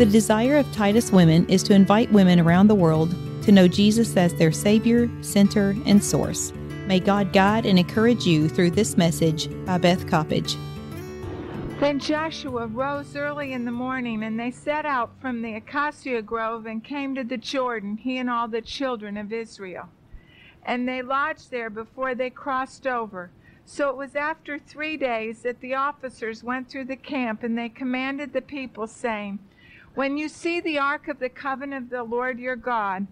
The desire of Titus Women is to invite women around the world to know Jesus as their Savior, Center, and Source. May God guide and encourage you through this message by Beth Coppedge. Then Joshua rose early in the morning, and they set out from the acacia grove and came to the Jordan, he and all the children of Israel. And they lodged there before they crossed over. So it was after three days that the officers went through the camp, and they commanded the people, saying, When you see the ark of the covenant of the Lord your God,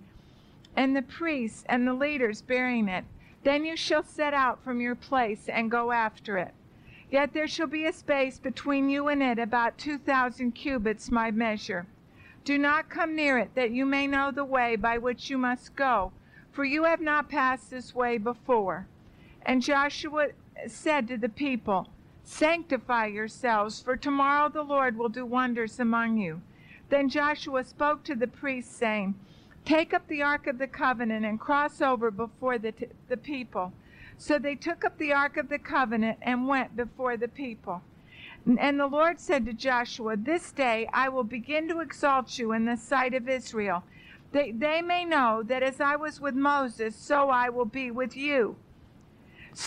and the priests and the leaders bearing it, then you shall set out from your place and go after it. Yet there shall be a space between you and it about two thousand cubits my measure. Do not come near it, that you may know the way by which you must go, for you have not passed this way before. And Joshua said to the people, Sanctify yourselves, for tomorrow the Lord will do wonders among you. Then Joshua spoke to the priests, saying, Take up the ark of the covenant and cross over before the, t- the people. So they took up the ark of the covenant and went before the people. And the Lord said to Joshua, This day I will begin to exalt you in the sight of Israel. They, they may know that as I was with Moses, so I will be with you.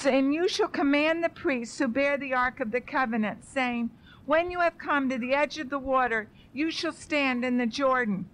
And you shall command the priests who bear the ark of the covenant, saying, When you have come to the edge of the water, you shall stand in the Jordan.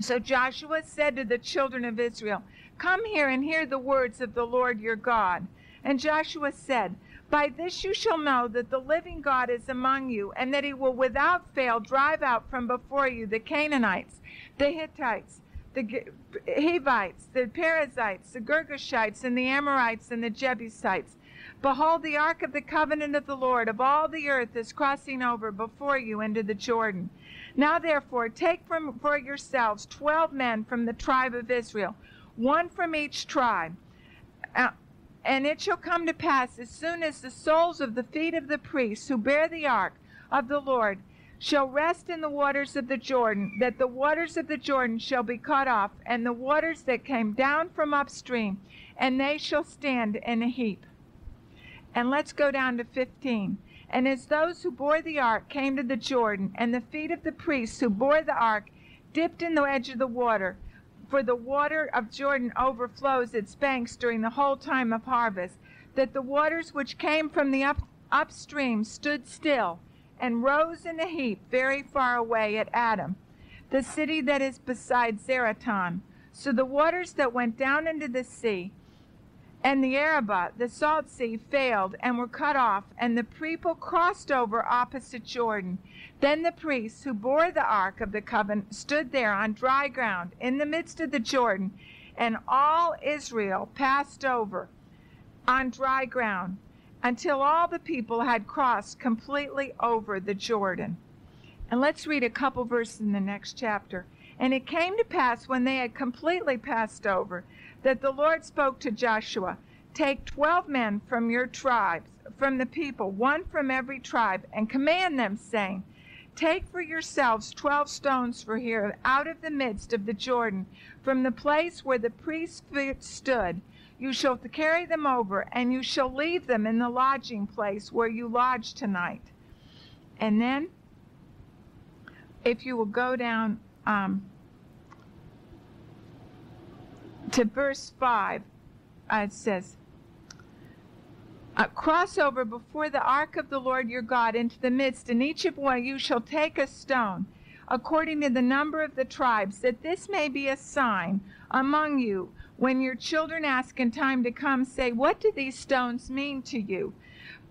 So Joshua said to the children of Israel, Come here and hear the words of the Lord your God. And Joshua said, By this you shall know that the living God is among you, and that he will without fail drive out from before you the Canaanites, the Hittites, the Hivites, the Perizzites, the Girgashites, and the Amorites, and the Jebusites. Behold, the ark of the covenant of the Lord of all the earth is crossing over before you into the Jordan. Now therefore take from, for yourselves twelve men from the tribe of Israel, one from each tribe. Uh, and it shall come to pass as soon as the soles of the feet of the priests who bear the ark of the Lord shall rest in the waters of the Jordan, that the waters of the Jordan shall be cut off, and the waters that came down from upstream, and they shall stand in a heap. And let's go down to 15. And as those who bore the ark came to the Jordan, and the feet of the priests who bore the ark dipped in the edge of the water, for the water of Jordan overflows its banks during the whole time of harvest, that the waters which came from the up, upstream stood still and rose in a heap very far away at Adam, the city that is beside Zaretan. So the waters that went down into the sea and the Arabah, the salt sea, failed and were cut off, and the people crossed over opposite Jordan. Then the priests who bore the ark of the covenant stood there on dry ground in the midst of the Jordan, and all Israel passed over on dry ground until all the people had crossed completely over the Jordan. And let's read a couple verses in the next chapter. And it came to pass when they had completely passed over that the Lord spoke to Joshua Take twelve men from your tribes, from the people, one from every tribe, and command them, saying, Take for yourselves twelve stones for here out of the midst of the Jordan, from the place where the priest's feet stood. You shall carry them over, and you shall leave them in the lodging place where you lodge tonight. And then, if you will go down um, to verse 5, uh, it says, uh, cross over before the ark of the Lord your God into the midst, and each of you shall take a stone, according to the number of the tribes, that this may be a sign among you. When your children ask in time to come, say, What do these stones mean to you?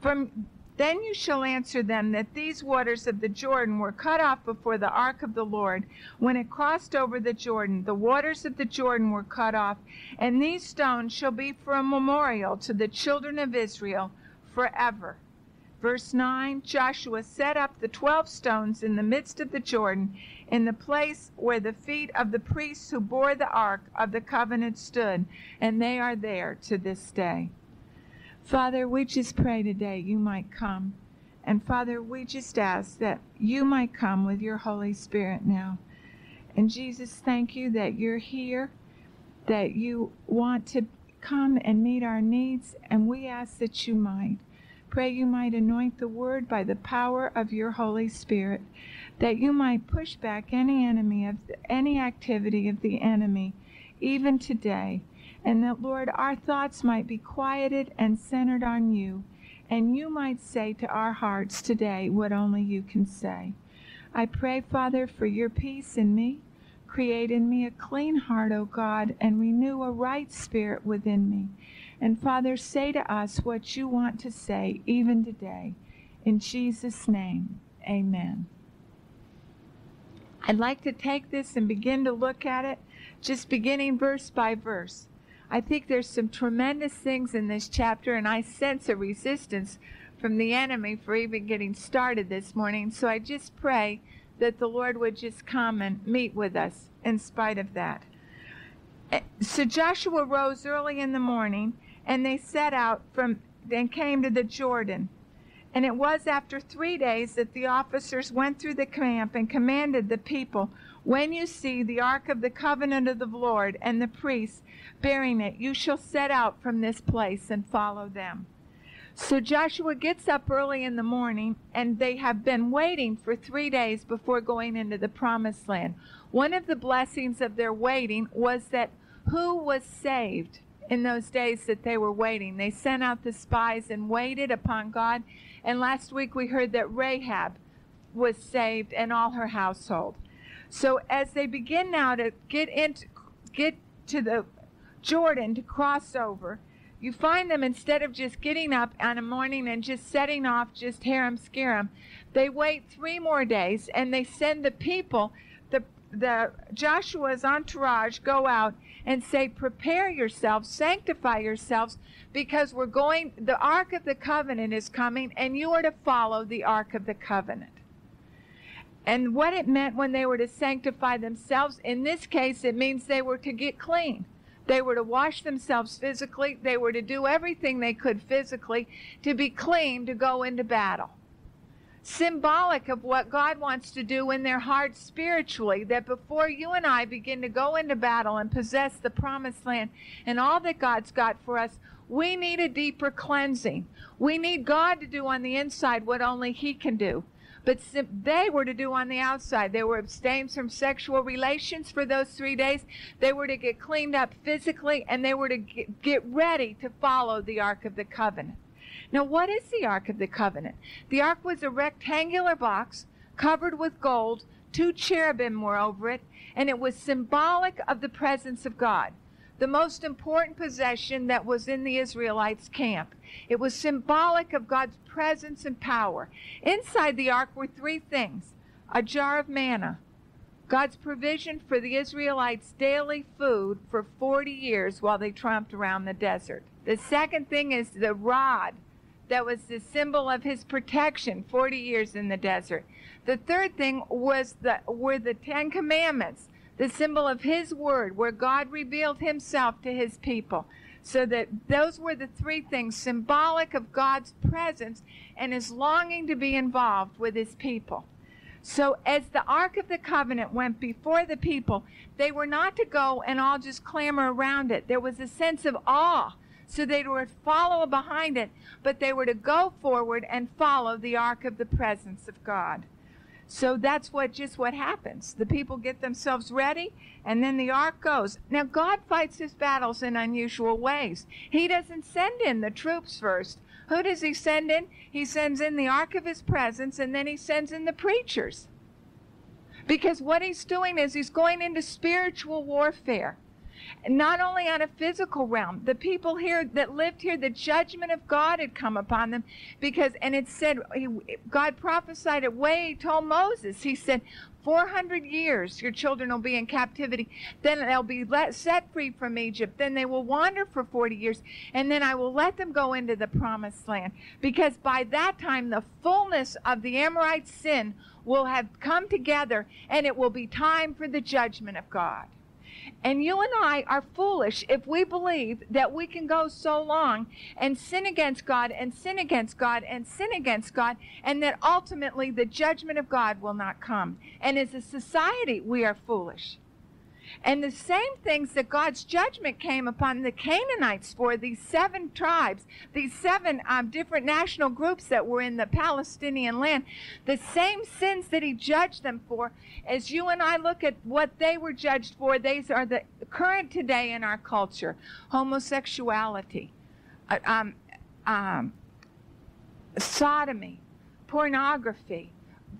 From then you shall answer them that these waters of the Jordan were cut off before the ark of the Lord. When it crossed over the Jordan, the waters of the Jordan were cut off, and these stones shall be for a memorial to the children of Israel forever. Verse 9 Joshua set up the twelve stones in the midst of the Jordan, in the place where the feet of the priests who bore the ark of the covenant stood, and they are there to this day. Father, we just pray today you might come. And Father, we just ask that you might come with your Holy Spirit now. And Jesus, thank you that you're here, that you want to come and meet our needs, and we ask that you might. Pray you might anoint the word by the power of your Holy Spirit, that you might push back any enemy of the, any activity of the enemy, even today, and that, Lord, our thoughts might be quieted and centered on you, and you might say to our hearts today what only you can say. I pray, Father, for your peace in me. Create in me a clean heart, O God, and renew a right spirit within me. And Father, say to us what you want to say even today. In Jesus' name, amen. I'd like to take this and begin to look at it, just beginning verse by verse. I think there's some tremendous things in this chapter, and I sense a resistance from the enemy for even getting started this morning. So I just pray that the Lord would just come and meet with us in spite of that. Eh, so Joshua rose early in the morning, and they set out from and came to the Jordan. And it was after three days that the officers went through the camp and commanded the people, When you see the ark of the covenant of the Lord and the priests bearing it, you shall set out from this place and follow them. So Joshua gets up early in the morning, and they have been waiting for three days before going into the promised land. One of the blessings of their waiting was that who was saved in those days that they were waiting? They sent out the spies and waited upon God. And last week we heard that Rahab was saved and all her household. So as they begin now to get into get to the Jordan to cross over, you find them instead of just getting up on a morning and just setting off just harem scarum, they wait three more days and they send the people, the the Joshua's entourage go out and say, Prepare yourselves, sanctify yourselves, because we're going the Ark of the Covenant is coming, and you are to follow the Ark of the Covenant. And what it meant when they were to sanctify themselves, in this case, it means they were to get clean. They were to wash themselves physically. They were to do everything they could physically to be clean to go into battle. Symbolic of what God wants to do in their hearts spiritually, that before you and I begin to go into battle and possess the promised land and all that God's got for us, we need a deeper cleansing. We need God to do on the inside what only He can do. But they were to do on the outside. They were abstained from sexual relations for those three days. They were to get cleaned up physically, and they were to get ready to follow the Ark of the Covenant. Now, what is the Ark of the Covenant? The Ark was a rectangular box covered with gold. Two cherubim were over it, and it was symbolic of the presence of God the most important possession that was in the Israelites' camp. It was symbolic of God's presence and power. Inside the ark were three things a jar of manna, God's provision for the Israelites' daily food for 40 years while they tramped around the desert. The second thing is the rod that was the symbol of his protection 40 years in the desert. The third thing was the were the 10 commandments the symbol of his word, where God revealed himself to his people. So that those were the three things symbolic of God's presence and his longing to be involved with his people. So, as the Ark of the Covenant went before the people, they were not to go and all just clamor around it. There was a sense of awe. So they were to follow behind it, but they were to go forward and follow the Ark of the presence of God. So that's what just what happens. The people get themselves ready and then the ark goes. Now God fights his battles in unusual ways. He doesn't send in the troops first. Who does he send in? He sends in the ark of his presence and then he sends in the preachers. Because what he's doing is he's going into spiritual warfare not only on a physical realm. The people here that lived here, the judgment of God had come upon them because, and it said, God prophesied it way, he told Moses, he said, 400 years your children will be in captivity. Then they'll be let, set free from Egypt. Then they will wander for 40 years. And then I will let them go into the promised land. Because by that time, the fullness of the Amorite sin will have come together and it will be time for the judgment of God. And you and I are foolish if we believe that we can go so long and sin against God and sin against God and sin against God and that ultimately the judgment of God will not come. And as a society, we are foolish. And the same things that God's judgment came upon the Canaanites for, these seven tribes, these seven um, different national groups that were in the Palestinian land, the same sins that He judged them for, as you and I look at what they were judged for, these are the current today in our culture homosexuality, uh, um, um, sodomy, pornography,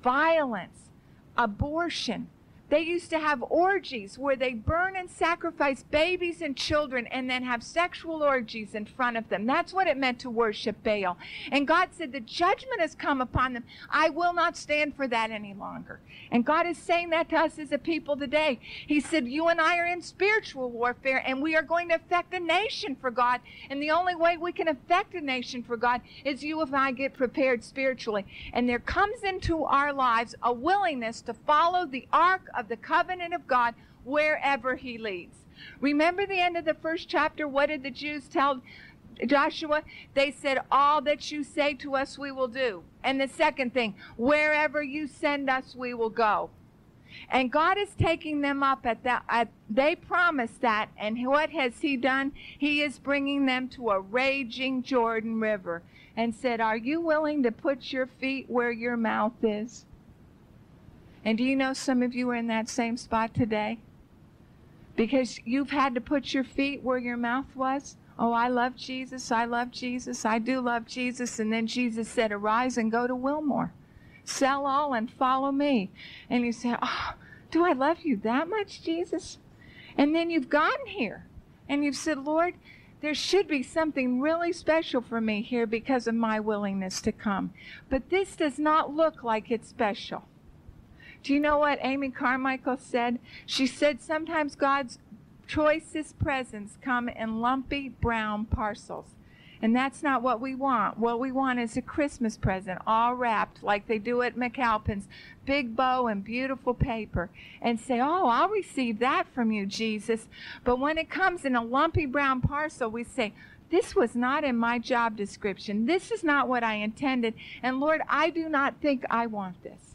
violence, abortion they used to have orgies where they burn and sacrifice babies and children and then have sexual orgies in front of them. That's what it meant to worship Baal. And God said, The judgment has come upon them. I will not stand for that any longer. And God is saying that to us as a people today. He said, You and I are in spiritual warfare and we are going to affect a nation for God. And the only way we can affect a nation for God is you and I get prepared spiritually. And there comes into our lives a willingness to follow the ark of the covenant of God wherever he leads. Remember the end of the first chapter? What did the Jews tell Joshua? They said, All that you say to us, we will do. And the second thing, wherever you send us, we will go. And God is taking them up at that. At, they promised that. And what has He done? He is bringing them to a raging Jordan River and said, Are you willing to put your feet where your mouth is? And do you know some of you are in that same spot today? Because you've had to put your feet where your mouth was. Oh, I love Jesus. I love Jesus. I do love Jesus. And then Jesus said, Arise and go to Wilmore. Sell all and follow me. And you say, Oh, do I love you that much, Jesus? And then you've gotten here and you've said, Lord, there should be something really special for me here because of my willingness to come. But this does not look like it's special. Do you know what Amy Carmichael said? She said sometimes God's choicest presents come in lumpy brown parcels. And that's not what we want. What we want is a Christmas present, all wrapped like they do at McAlpin's, big bow and beautiful paper, and say, Oh, I'll receive that from you, Jesus. But when it comes in a lumpy brown parcel, we say, This was not in my job description. This is not what I intended. And Lord, I do not think I want this.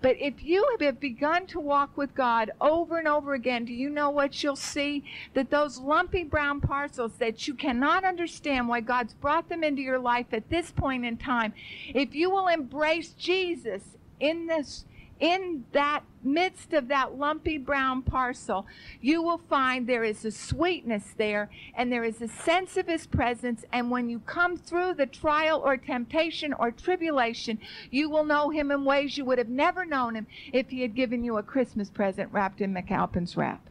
But if you have begun to walk with God over and over again, do you know what you'll see? That those lumpy brown parcels that you cannot understand why God's brought them into your life at this point in time, if you will embrace Jesus in this in that midst of that lumpy brown parcel, you will find there is a sweetness there and there is a sense of his presence. And when you come through the trial or temptation or tribulation, you will know him in ways you would have never known him if he had given you a Christmas present wrapped in McAlpin's wrap.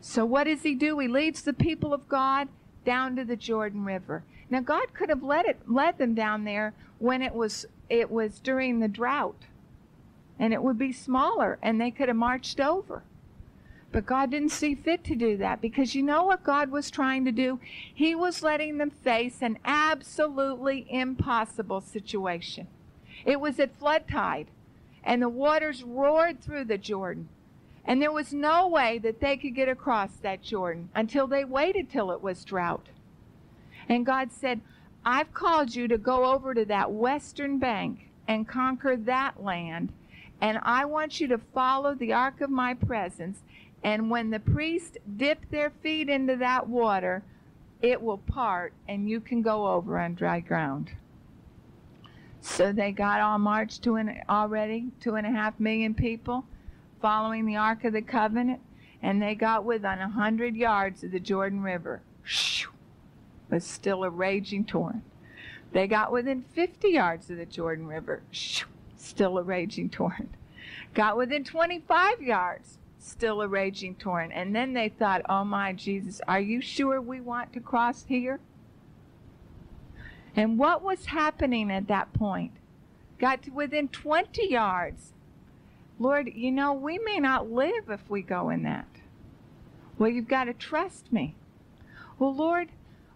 So what does he do? He leads the people of God down to the Jordan River. Now God could have led it led them down there when it was it was during the drought and it would be smaller and they could have marched over. But God didn't see fit to do that because you know what God was trying to do? He was letting them face an absolutely impossible situation. It was at flood tide, and the waters roared through the Jordan. And there was no way that they could get across that Jordan until they waited till it was drought. And God said, I've called you to go over to that western bank and conquer that land and I want you to follow the ark of my presence. And when the priests dip their feet into that water, it will part and you can go over on dry ground. So they got on march to an, already, two and a half million people following the Ark of the Covenant, and they got within a hundred yards of the Jordan River. But still a raging torrent. They got within 50 yards of the Jordan River still a raging torrent. Got within 25 yards, still a raging torrent. And then they thought, oh my Jesus, are you sure we want to cross here? And what was happening at that point? Got to within 20 yards. Lord, you know, we may not live if we go in that. Well, you've got to trust me. Well, Lord,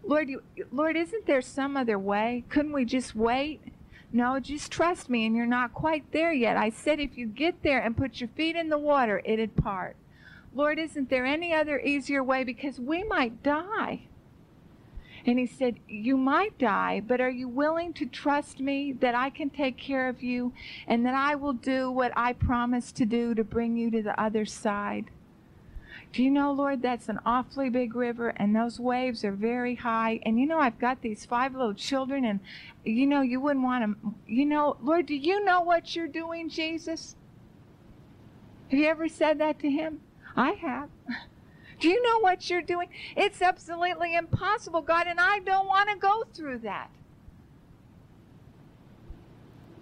Lord, you, Lord, isn't there some other way? Couldn't we just wait no, just trust me, and you're not quite there yet. I said if you get there and put your feet in the water, it'd part. Lord, isn't there any other easier way? Because we might die. And he said, You might die, but are you willing to trust me that I can take care of you and that I will do what I promised to do to bring you to the other side? Do you know, Lord, that's an awfully big river and those waves are very high. And you know, I've got these five little children and you know, you wouldn't want them. You know, Lord, do you know what you're doing, Jesus? Have you ever said that to him? I have. Do you know what you're doing? It's absolutely impossible, God, and I don't want to go through that.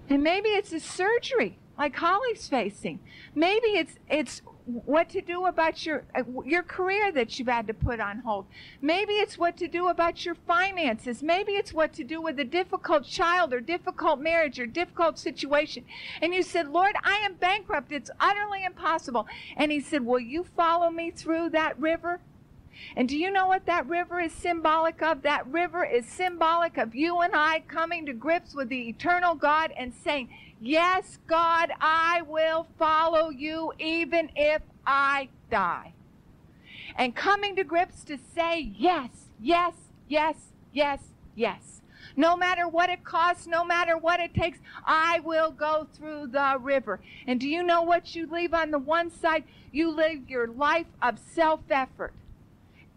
And maybe it's a surgery like Holly's facing. Maybe it's it's what to do about your uh, your career that you've had to put on hold. Maybe it's what to do about your finances. Maybe it's what to do with a difficult child or difficult marriage or difficult situation. And you said, "Lord, I am bankrupt. It's utterly impossible." And he said, "Will you follow me through that river?" And do you know what that river is symbolic of? That river is symbolic of you and I coming to grips with the eternal God and saying, Yes, God, I will follow you even if I die. And coming to grips to say, Yes, yes, yes, yes, yes. No matter what it costs, no matter what it takes, I will go through the river. And do you know what you leave on the one side? You leave your life of self effort.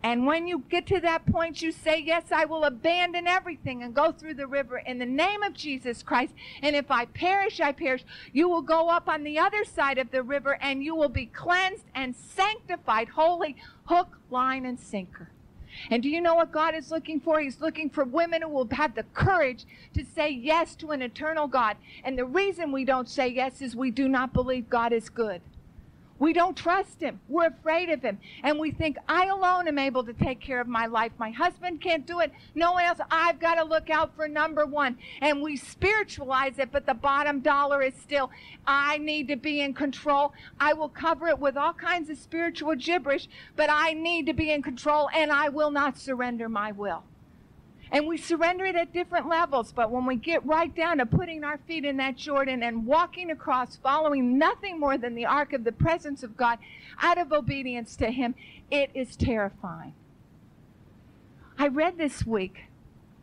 And when you get to that point, you say, Yes, I will abandon everything and go through the river in the name of Jesus Christ. And if I perish, I perish. You will go up on the other side of the river and you will be cleansed and sanctified, holy, hook, line, and sinker. And do you know what God is looking for? He's looking for women who will have the courage to say yes to an eternal God. And the reason we don't say yes is we do not believe God is good. We don't trust him. We're afraid of him. And we think, I alone am able to take care of my life. My husband can't do it. No one else. I've got to look out for number one. And we spiritualize it, but the bottom dollar is still, I need to be in control. I will cover it with all kinds of spiritual gibberish, but I need to be in control and I will not surrender my will. And we surrender it at different levels. But when we get right down to putting our feet in that Jordan and walking across, following nothing more than the ark of the presence of God out of obedience to Him, it is terrifying. I read this week,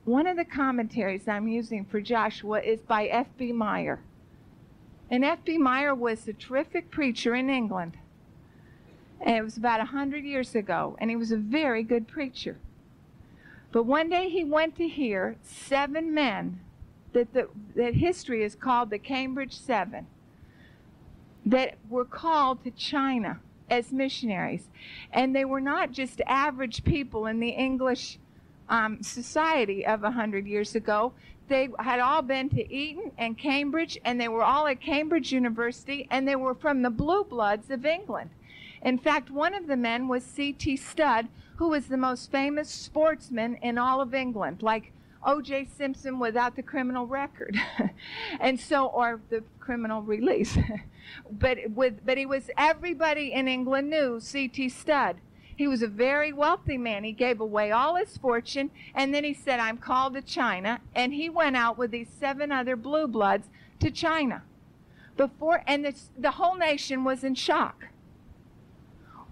one of the commentaries I'm using for Joshua is by F.B. Meyer. And F.B. Meyer was a terrific preacher in England. And it was about a hundred years ago, and he was a very good preacher. But one day he went to hear seven men that, the, that history is called the Cambridge Seven that were called to China as missionaries. And they were not just average people in the English um, society of a hundred years ago. They had all been to Eton and Cambridge, and they were all at Cambridge University, and they were from the blue bloods of England. In fact, one of the men was C.T. Studd, who was the most famous sportsman in all of England, like O.J. Simpson without the criminal record, and so or the criminal release. but with but he was everybody in England knew C.T. Studd. He was a very wealthy man. He gave away all his fortune, and then he said, "I'm called to China," and he went out with these seven other blue bloods to China. Before and the whole nation was in shock.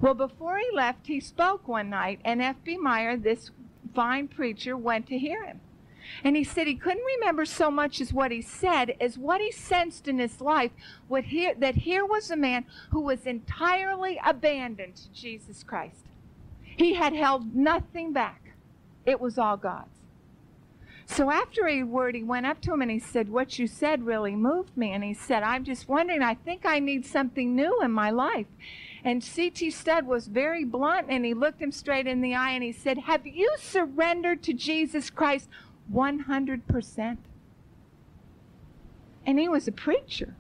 Well, before he left, he spoke one night, and F.B. Meyer, this fine preacher, went to hear him. And he said he couldn't remember so much as what he said as what he sensed in his life what that here was a man who was entirely abandoned to Jesus Christ. He had held nothing back. It was all God's. So after a word, he went up to him and he said, What you said really moved me. And he said, I'm just wondering, I think I need something new in my life. And C.T. Studd was very blunt and he looked him straight in the eye and he said, Have you surrendered to Jesus Christ 100%? And he was a preacher.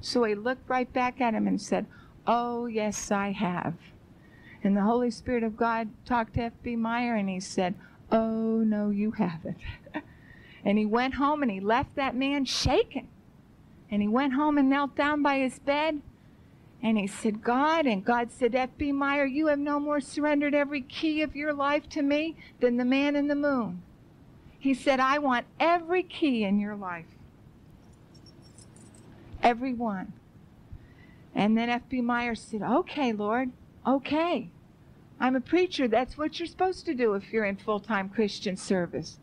So he looked right back at him and said, Oh, yes, I have. And the Holy Spirit of God talked to F.B. Meyer and he said, Oh, no, you haven't. and he went home and he left that man shaken. And he went home and knelt down by his bed and he said, God, and God said, F.B. Meyer, you have no more surrendered every key of your life to me than the man in the moon. He said, I want every key in your life. Every one. And then F.B. Meyer said, Okay, Lord, okay. I'm a preacher. That's what you're supposed to do if you're in full time Christian service.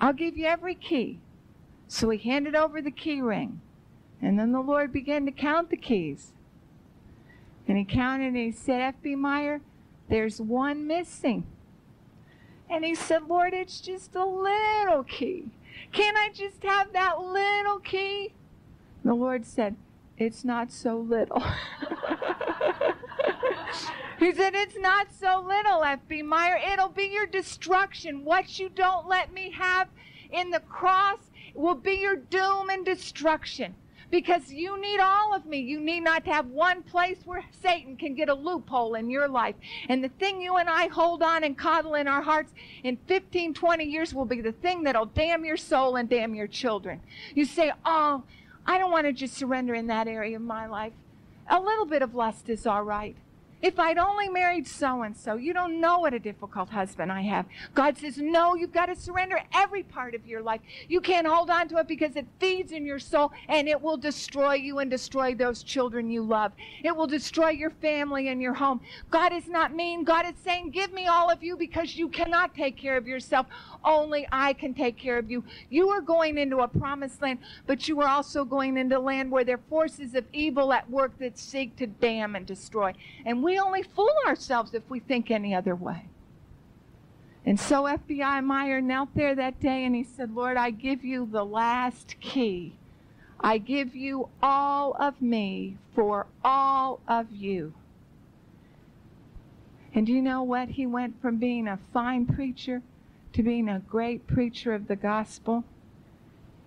I'll give you every key. So he handed over the key ring. And then the Lord began to count the keys. And he counted and he said, F.B. Meyer, there's one missing. And he said, Lord, it's just a little key. Can't I just have that little key? The Lord said, It's not so little. he said, It's not so little, F.B. Meyer. It'll be your destruction. What you don't let me have in the cross will be your doom and destruction because you need all of me. You need not to have one place where Satan can get a loophole in your life. And the thing you and I hold on and coddle in our hearts in 15, 20 years will be the thing that'll damn your soul and damn your children. You say, Oh, I don't want to just surrender in that area of my life. A little bit of lust is all right. If I'd only married so and so, you don't know what a difficult husband I have. God says, No, you've got to surrender every part of your life. You can't hold on to it because it feeds in your soul and it will destroy you and destroy those children you love. It will destroy your family and your home. God is not mean. God is saying, Give me all of you because you cannot take care of yourself. Only I can take care of you. You are going into a promised land, but you are also going into land where there are forces of evil at work that seek to damn and destroy. And we only fool ourselves if we think any other way. And so F.B. Meyer knelt there that day and he said, Lord, I give you the last key. I give you all of me for all of you. And do you know what? He went from being a fine preacher to being a great preacher of the gospel.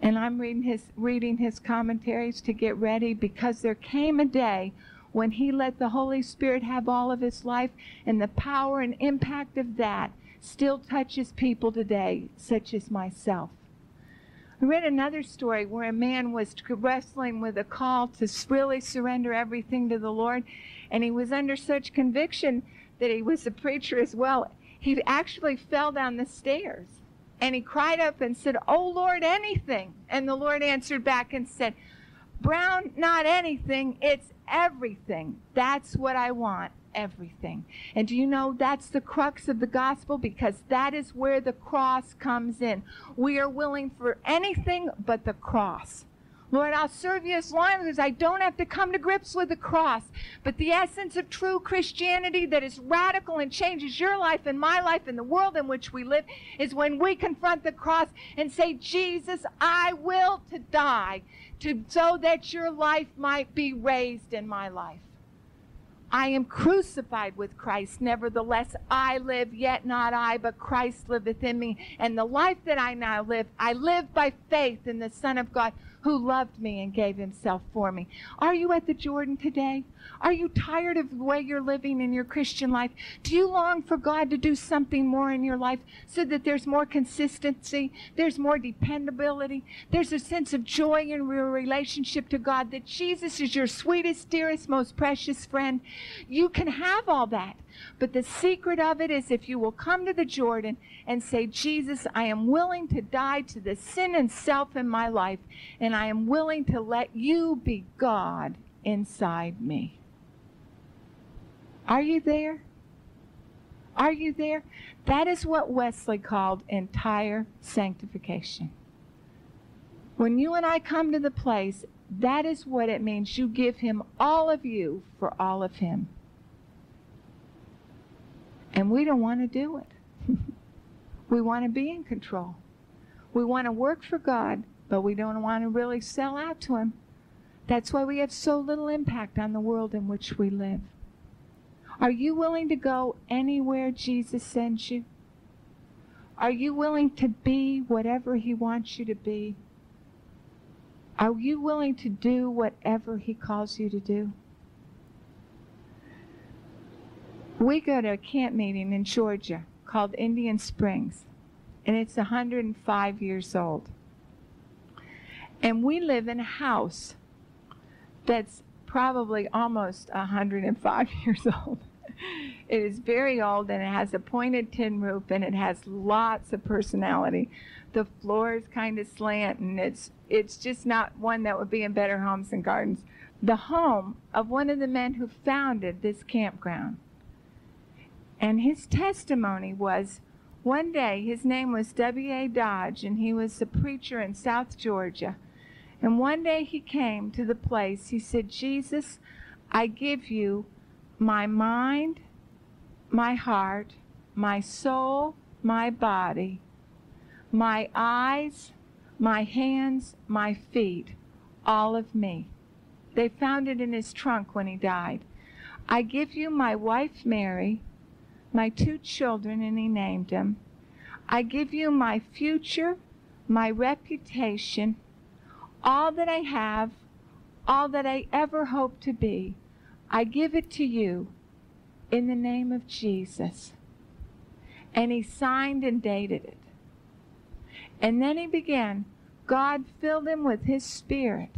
And I'm reading his, reading his commentaries to get ready because there came a day when he let the Holy Spirit have all of his life, and the power and impact of that still touches people today, such as myself. I read another story where a man was wrestling with a call to really surrender everything to the Lord, and he was under such conviction that he was a preacher as well he actually fell down the stairs and he cried up and said, Oh Lord, anything. And the Lord answered back and said, Brown, not anything, it's everything. That's what I want, everything. And do you know that's the crux of the gospel? Because that is where the cross comes in. We are willing for anything but the cross. Lord, I'll serve you as long as I don't have to come to grips with the cross. But the essence of true Christianity that is radical and changes your life and my life and the world in which we live is when we confront the cross and say, Jesus, I will to die to, so that your life might be raised in my life. I am crucified with Christ. Nevertheless, I live, yet not I, but Christ liveth in me. And the life that I now live, I live by faith in the Son of God who loved me and gave himself for me. Are you at the Jordan today? Are you tired of the way you're living in your Christian life? Do you long for God to do something more in your life so that there's more consistency, there's more dependability, there's a sense of joy in your relationship to God, that Jesus is your sweetest, dearest, most precious friend? You can have all that. But the secret of it is if you will come to the Jordan and say, Jesus, I am willing to die to the sin and self in my life, and I am willing to let you be God inside me. Are you there? Are you there? That is what Wesley called entire sanctification. When you and I come to the place, that is what it means. You give him all of you for all of him. And we don't want to do it. we want to be in control. We want to work for God, but we don't want to really sell out to Him. That's why we have so little impact on the world in which we live. Are you willing to go anywhere Jesus sends you? Are you willing to be whatever He wants you to be? Are you willing to do whatever He calls you to do? We go to a camp meeting in Georgia called Indian Springs, and it's 105 years old. And we live in a house that's probably almost 105 years old. It is very old and it has a pointed tin roof and it has lots of personality. The floor is kind of slant and it's it's just not one that would be in better homes and gardens. The home of one of the men who founded this campground. And his testimony was one day, his name was W.A. Dodge, and he was a preacher in South Georgia. And one day he came to the place, he said, Jesus, I give you my mind, my heart, my soul, my body, my eyes, my hands, my feet, all of me. They found it in his trunk when he died. I give you my wife Mary, my two children, and he named them. I give you my future, my reputation, all that I have, all that I ever hope to be. I give it to you in the name of Jesus. And he signed and dated it. And then he began, God filled him with his spirit,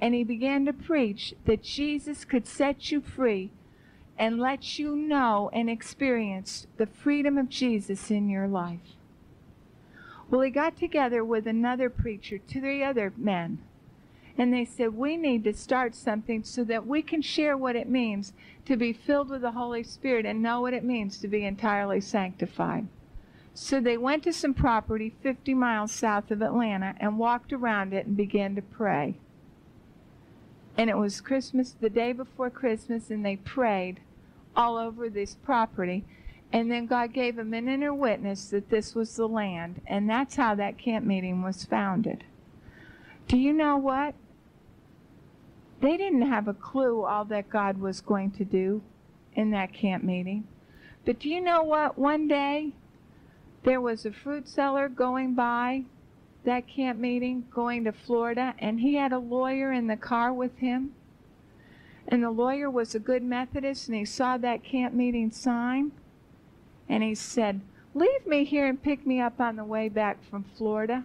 and he began to preach that Jesus could set you free and let you know and experience the freedom of Jesus in your life. Well, he got together with another preacher, three other men, and they said, We need to start something so that we can share what it means to be filled with the Holy Spirit and know what it means to be entirely sanctified. So they went to some property 50 miles south of Atlanta and walked around it and began to pray. And it was Christmas, the day before Christmas, and they prayed all over this property. And then God gave them an inner witness that this was the land. And that's how that camp meeting was founded. Do you know what? They didn't have a clue all that God was going to do in that camp meeting. But do you know what? One day, there was a fruit seller going by that camp meeting, going to Florida, and he had a lawyer in the car with him. And the lawyer was a good Methodist, and he saw that camp meeting sign, and he said, Leave me here and pick me up on the way back from Florida.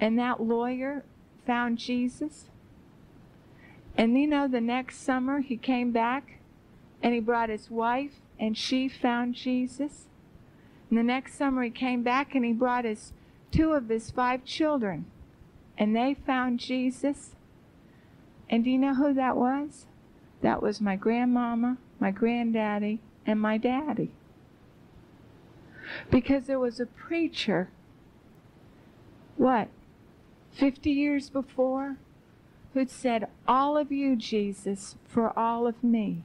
And that lawyer found Jesus. And you know, the next summer he came back and he brought his wife, and she found Jesus. And the next summer he came back and he brought his two of his five children, and they found Jesus. And do you know who that was? That was my grandmama, my granddaddy, and my daddy. Because there was a preacher, what, 50 years before, who'd said, All of you, Jesus, for all of me.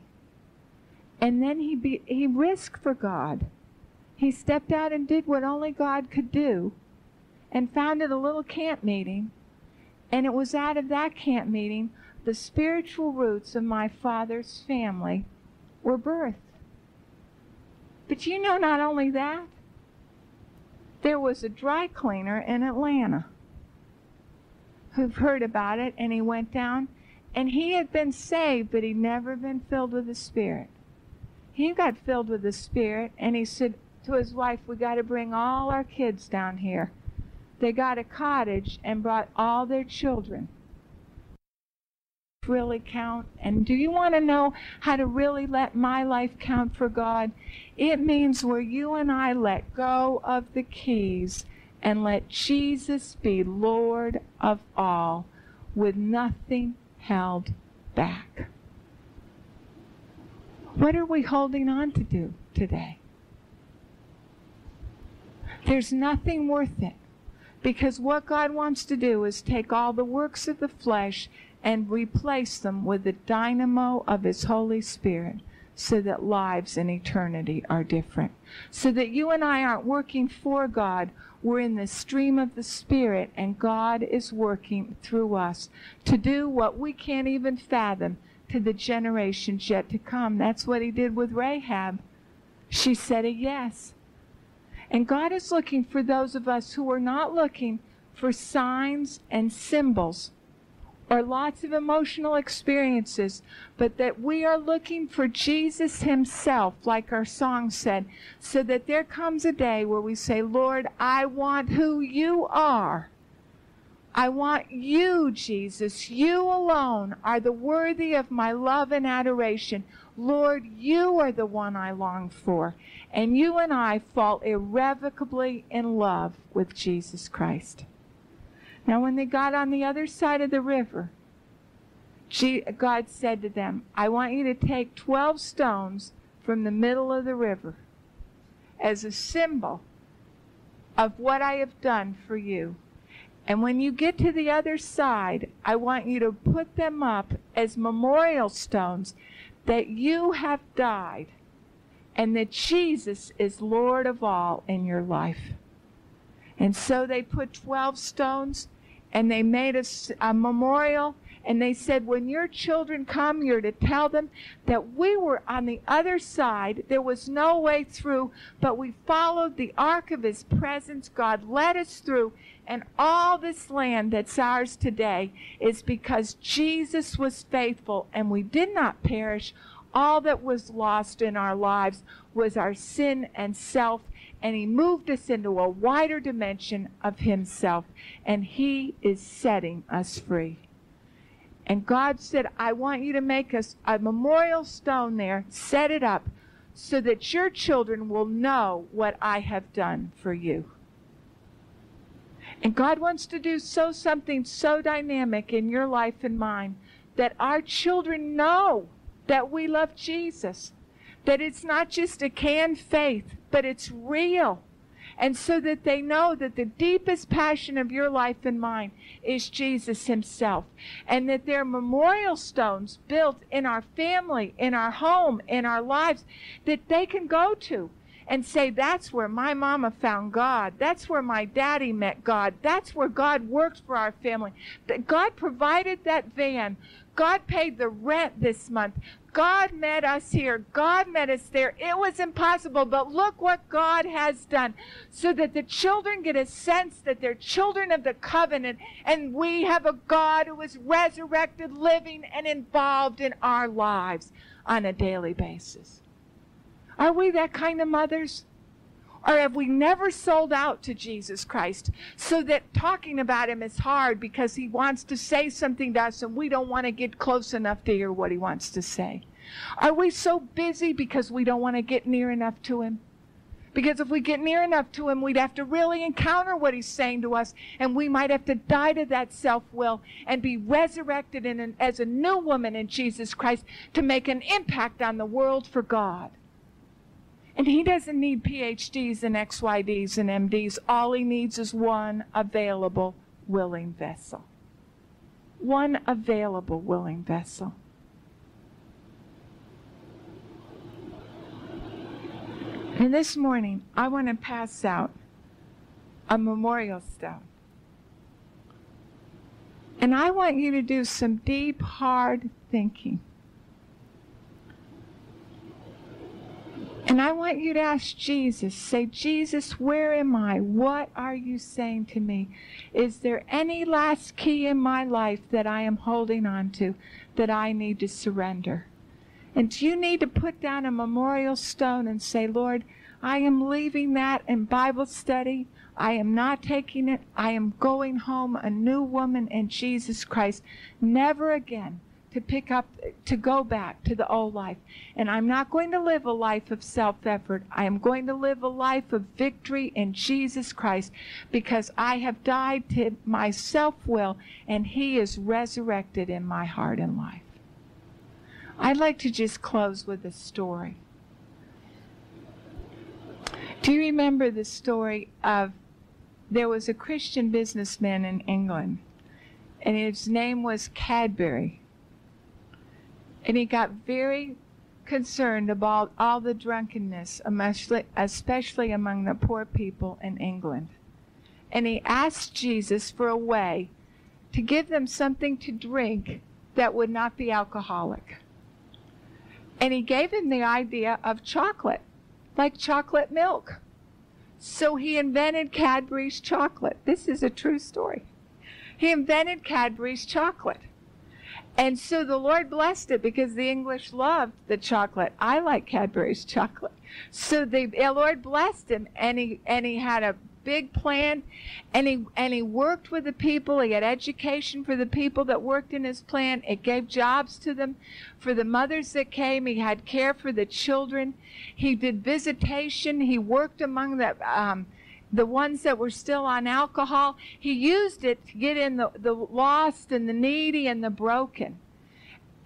And then he, be, he risked for God. He stepped out and did what only God could do and founded a little camp meeting. And it was out of that camp meeting the spiritual roots of my father's family were birthed. But you know, not only that, there was a dry cleaner in Atlanta who've heard about it and he went down and he had been saved, but he'd never been filled with the Spirit. He got filled with the Spirit and he said to his wife, We got to bring all our kids down here. They got a cottage and brought all their children really count? And do you want to know how to really let my life count for God? It means where you and I let go of the keys and let Jesus be Lord of all with nothing held back. What are we holding on to do today? There's nothing worth it. Because what God wants to do is take all the works of the flesh and replace them with the dynamo of His Holy Spirit so that lives in eternity are different. So that you and I aren't working for God, we're in the stream of the Spirit, and God is working through us to do what we can't even fathom to the generations yet to come. That's what He did with Rahab. She said a yes. And God is looking for those of us who are not looking for signs and symbols or lots of emotional experiences, but that we are looking for Jesus Himself, like our song said, so that there comes a day where we say, Lord, I want who you are. I want you, Jesus. You alone are the worthy of my love and adoration. Lord, you are the one I long for. And you and I fall irrevocably in love with Jesus Christ. Now, when they got on the other side of the river, God said to them, I want you to take 12 stones from the middle of the river as a symbol of what I have done for you. And when you get to the other side, I want you to put them up as memorial stones that you have died and that Jesus is Lord of all in your life. And so they put 12 stones and they made a, a memorial and they said, when your children come, you're to tell them that we were on the other side. There was no way through, but we followed the ark of his presence. God led us through. And all this land that's ours today is because Jesus was faithful and we did not perish. All that was lost in our lives was our sin and self and he moved us into a wider dimension of himself and he is setting us free. And god said i want you to make us a memorial stone there. Set it up so that your children will know what i have done for you. And god wants to do so something so dynamic in your life and mine that our children know that we love jesus that it's not just a canned faith but it's real. And so that they know that the deepest passion of your life and mine is Jesus Himself. And that there are memorial stones built in our family, in our home, in our lives that they can go to and say, That's where my mama found God. That's where my daddy met God. That's where God worked for our family. That God provided that van. God paid the rent this month. God met us here. God met us there. It was impossible, but look what God has done so that the children get a sense that they're children of the covenant and we have a God who is resurrected, living, and involved in our lives on a daily basis. Are we that kind of mothers? Or have we never sold out to Jesus Christ so that talking about him is hard because he wants to say something to us and we don't want to get close enough to hear what he wants to say? Are we so busy because we don't want to get near enough to him? Because if we get near enough to him, we'd have to really encounter what he's saying to us, and we might have to die to that self will and be resurrected an, as a new woman in Jesus Christ to make an impact on the world for God. And he doesn't need PhDs and XYDs and MDs. All he needs is one available willing vessel. One available willing vessel. And this morning, I want to pass out a memorial stone. And I want you to do some deep, hard thinking. And I want you to ask Jesus, say, Jesus, where am I? What are you saying to me? Is there any last key in my life that I am holding on to that I need to surrender? And do you need to put down a memorial stone and say, Lord, I am leaving that in Bible study. I am not taking it. I am going home a new woman in Jesus Christ. Never again to pick up, to go back to the old life. And I'm not going to live a life of self effort. I am going to live a life of victory in Jesus Christ because I have died to my self will and He is resurrected in my heart and life. I'd like to just close with a story. Do you remember the story of there was a Christian businessman in England, and his name was Cadbury. And he got very concerned about all the drunkenness, especially among the poor people in England. And he asked Jesus for a way to give them something to drink that would not be alcoholic. And he gave him the idea of chocolate, like chocolate milk. So he invented Cadbury's chocolate. This is a true story. He invented Cadbury's chocolate. And so the Lord blessed it because the English loved the chocolate. I like Cadbury's chocolate. So the Lord blessed him and he and he had a big plan and he and he worked with the people. He had education for the people that worked in his plan. It gave jobs to them. For the mothers that came he had care for the children. He did visitation. He worked among the um, the ones that were still on alcohol, he used it to get in the, the lost and the needy and the broken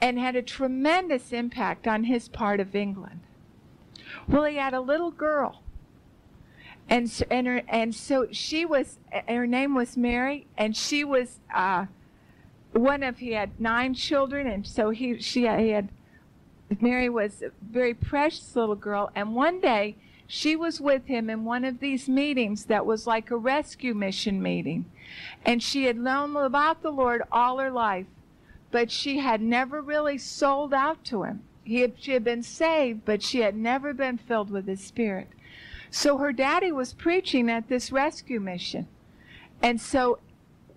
and had a tremendous impact on his part of England. Well, he had a little girl. And, and, her, and so she was, her name was Mary, and she was uh, one of, he had nine children, and so he, she, he had Mary was a very precious little girl, and one day she was with him in one of these meetings that was like a rescue mission meeting. And she had known about the Lord all her life, but she had never really sold out to him. He had, she had been saved, but she had never been filled with His Spirit. So her daddy was preaching at this rescue mission. And so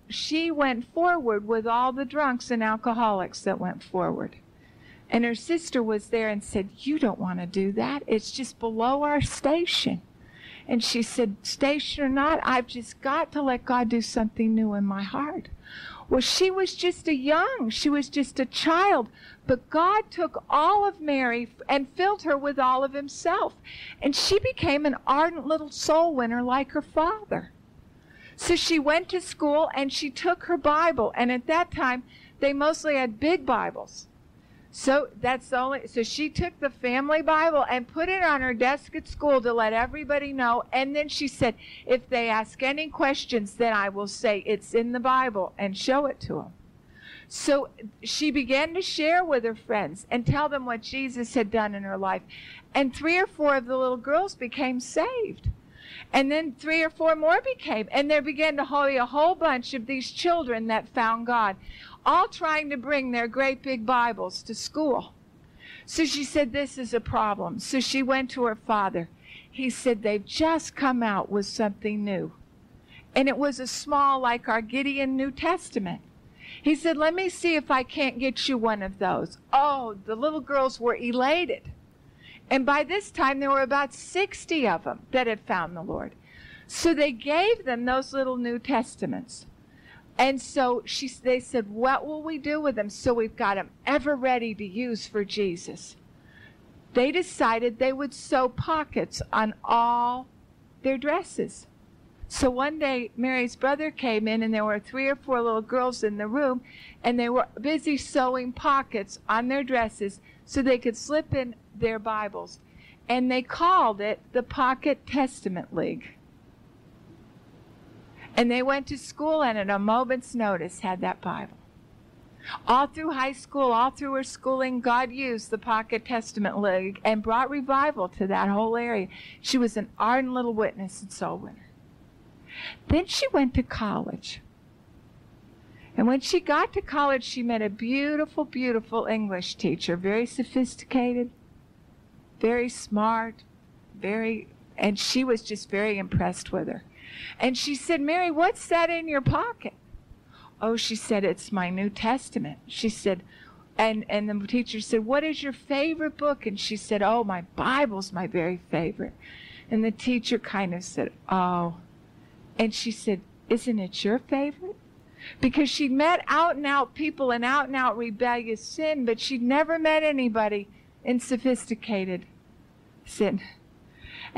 she went forward with all the drunks and alcoholics that went forward. And her sister was there and said, You don't want to do that. It's just below our station. And she said, Station or not, I've just got to let God do something new in my heart. Well, she was just a young, she was just a child, but God took all of Mary and filled her with all of Himself. And she became an ardent little soul winner like her father. So she went to school and she took her Bible. And at that time, they mostly had big Bibles. So that's the only. So she took the family Bible and put it on her desk at school to let everybody know. And then she said, if they ask any questions, then I will say it's in the Bible and show it to them. So she began to share with her friends and tell them what Jesus had done in her life. And three or four of the little girls became saved. And then three or four more became. And there began to be a whole bunch of these children that found God all trying to bring their great big Bibles to school. So she said, This is a problem. So she went to her father. He said, They've just come out with something new. And it was a small, like our Gideon New Testament. He said, Let me see if I can't get you one of those. Oh, the little girls were elated. And by this time, there were about 60 of them that had found the Lord. So they gave them those little New Testaments. And so she, they said, What will we do with them? So we've got them ever ready to use for Jesus. They decided they would sew pockets on all their dresses. So one day, Mary's brother came in, and there were three or four little girls in the room, and they were busy sewing pockets on their dresses so they could slip in their Bibles. And they called it the Pocket Testament League. And they went to school and at a moment's notice had that Bible. All through high school, all through her schooling, God used the Pocket Testament League and brought revival to that whole area. She was an ardent little witness and soul winner. Then she went to college. And when she got to college, she met a beautiful, beautiful English teacher, very sophisticated, very smart, very, and she was just very impressed with her. And she said, Mary, what's that in your pocket? Oh, she said, it's my New Testament. She said, and, and the teacher said, What is your favorite book? And she said, Oh, my Bible's my very favorite. And the teacher kind of said, Oh. And she said, Isn't it your favorite? Because she'd met out and out people in out and out rebellious sin, but she'd never met anybody in sophisticated sin.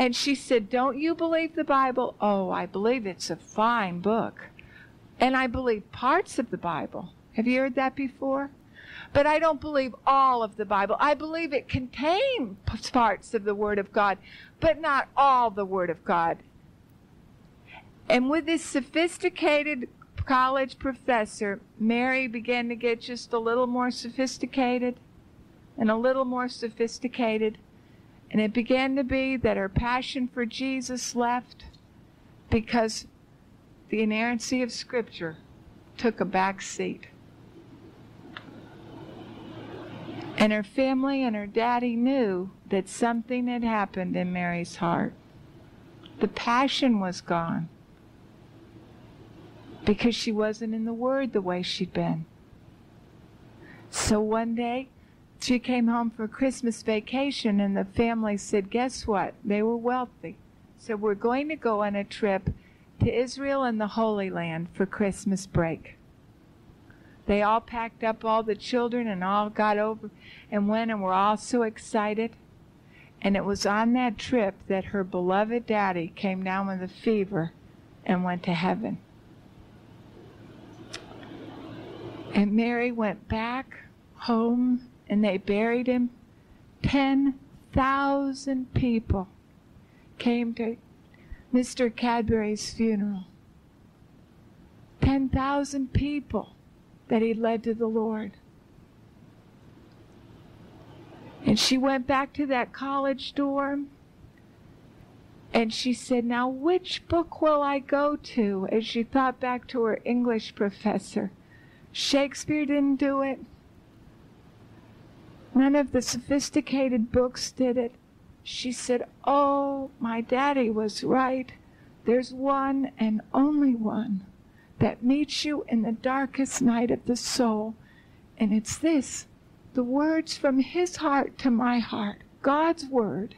And she said, Don't you believe the Bible? Oh, I believe it's a fine book. And I believe parts of the Bible. Have you heard that before? But I don't believe all of the Bible. I believe it contains parts of the Word of God, but not all the Word of God. And with this sophisticated college professor, Mary began to get just a little more sophisticated and a little more sophisticated. And it began to be that her passion for Jesus left because the inerrancy of Scripture took a back seat. And her family and her daddy knew that something had happened in Mary's heart. The passion was gone because she wasn't in the Word the way she'd been. So one day, she came home for Christmas vacation, and the family said, Guess what? They were wealthy. So we're going to go on a trip to Israel and the Holy Land for Christmas break. They all packed up all the children and all got over and went, and were all so excited. And it was on that trip that her beloved daddy came down with a fever and went to heaven. And Mary went back home and they buried him. 10,000 people came to Mr. Cadbury's funeral. 10,000 people that he led to the Lord. And she went back to that college dorm and she said, Now, which book will I go to? As she thought back to her English professor. Shakespeare didn't do it. None of the sophisticated books did it. She said, Oh, my daddy was right. There's one and only one that meets you in the darkest night of the soul. And it's this the words from his heart to my heart, God's word.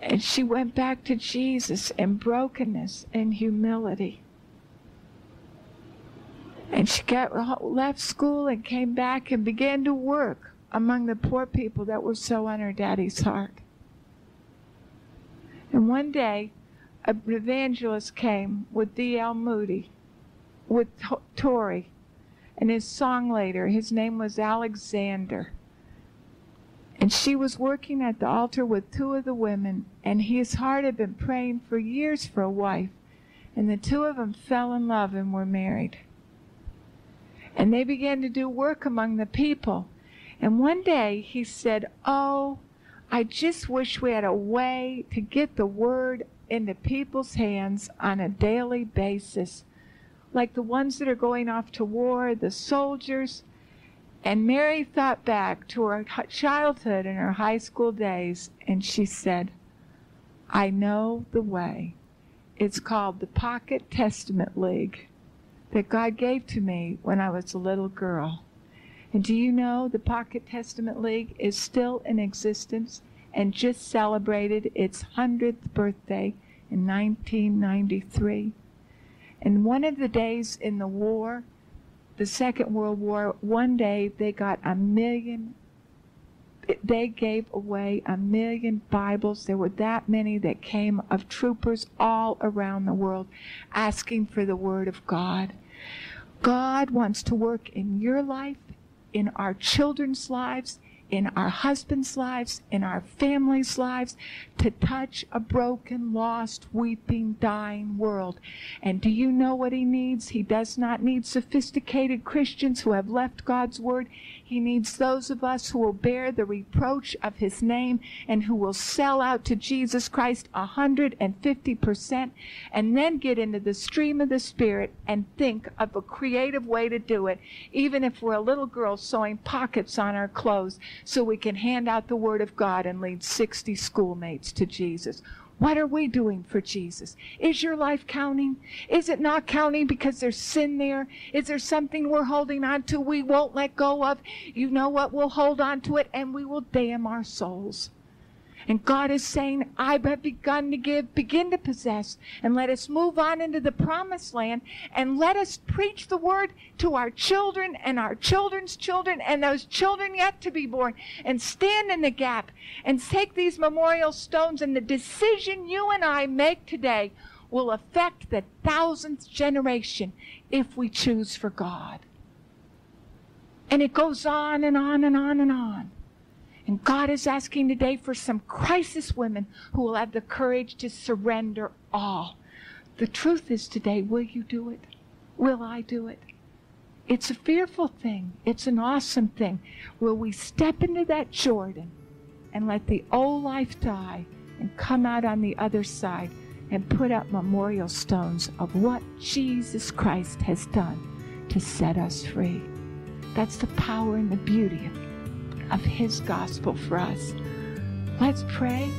And she went back to Jesus in brokenness and humility. And she got left school and came back and began to work among the poor people that were so on her daddy's heart. And one day, an evangelist came with D.L. Moody, with Torrey, and his song leader. His name was Alexander. And she was working at the altar with two of the women, and his heart had been praying for years for a wife. And the two of them fell in love and were married. And they began to do work among the people. And one day he said, Oh, I just wish we had a way to get the word into people's hands on a daily basis. Like the ones that are going off to war, the soldiers, and Mary thought back to her childhood and her high school days, and she said, I know the way. It's called the Pocket Testament League that God gave to me when I was a little girl. And do you know the Pocket Testament League is still in existence and just celebrated its 100th birthday in 1993? And one of the days in the war, the Second World War, one day they got a million, they gave away a million Bibles. There were that many that came of troopers all around the world asking for the Word of God. God wants to work in your life, in our children's lives, in our husbands' lives, in our families' lives, to touch a broken, lost, weeping, dying world. And do you know what he needs? He does not need sophisticated Christians who have left God's word. He needs those of us who will bear the reproach of his name and who will sell out to Jesus Christ a 150% and then get into the stream of the Spirit and think of a creative way to do it, even if we're a little girl sewing pockets on our clothes so we can hand out the Word of God and lead 60 schoolmates to Jesus. What are we doing for Jesus? Is your life counting? Is it not counting because there's sin there? Is there something we're holding on to we won't let go of? You know what? We'll hold on to it and we will damn our souls. And God is saying, I have begun to give, begin to possess, and let us move on into the promised land, and let us preach the word to our children and our children's children and those children yet to be born, and stand in the gap and take these memorial stones, and the decision you and I make today will affect the thousandth generation if we choose for God. And it goes on and on and on and on. And God is asking today for some crisis women who will have the courage to surrender all. The truth is today, will you do it? Will I do it? It's a fearful thing. It's an awesome thing. Will we step into that Jordan and let the old life die and come out on the other side and put up memorial stones of what Jesus Christ has done to set us free? That's the power and the beauty of of His gospel for us. Let's pray